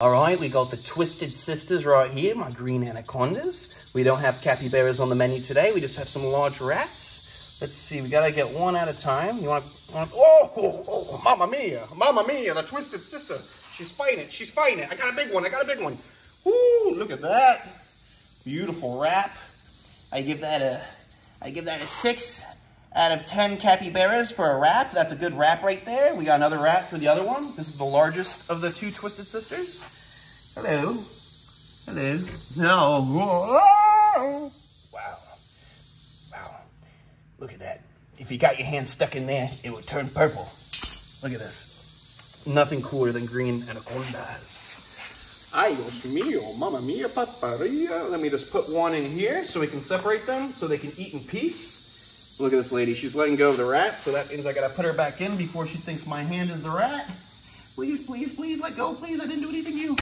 All right, we got the Twisted Sisters right here, my green anacondas. We don't have capybaras on the menu today. We just have some large rats. Let's see, we gotta get one at a time. You want to, oh, oh, oh, oh, mamma mia, mamma mia, the Twisted Sister. She's fighting it, she's fighting it. I got a big one, I got a big one. Woo, look at that. Beautiful wrap. I give that a, I give that a six out of 10 capybaras for a wrap. That's a good wrap right there. We got another wrap for the other one. This is the largest of the two Twisted Sisters. Hello. Hello. No. Wow. Wow. Look at that. If you got your hand stuck in there, it would turn purple. Look at this. Nothing cooler than green anacondas. Dios mío, mamma mia, paparia. Let me just put one in here so we can separate them so they can eat in peace. Look at this lady. She's letting go of the rat, so that means I gotta put her back in before she thinks my hand is the rat. Please, please, please, let go. Please, I didn't do anything to you.